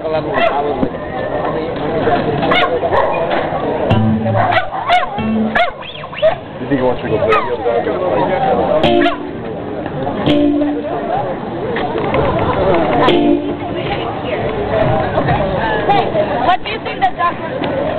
level You think he wants to go play the other? What do you think the doctor?